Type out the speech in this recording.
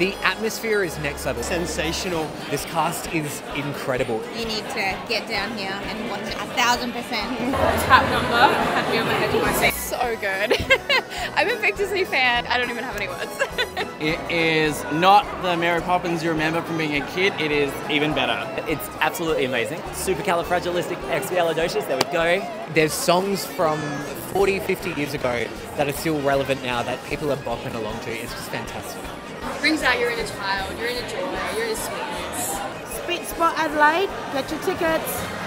The atmosphere is next level. Sensational. This cast is incredible. You need to get down here and watch it a thousand percent. Tap number had me on the edge of my seat. So good. I'm a big Disney fan. I don't even have any words. It is not the Mary Poppins you remember from being a kid. It is even better. It's absolutely amazing. Supercalifragilisticexpialidocious, there we go. There's songs from 40, 50 years ago that are still relevant now that people are bopping along to. It's just fantastic. Brings out your inner child, You're your inner joy, your inner sweetness. Sweet Spot Adelaide, get your tickets.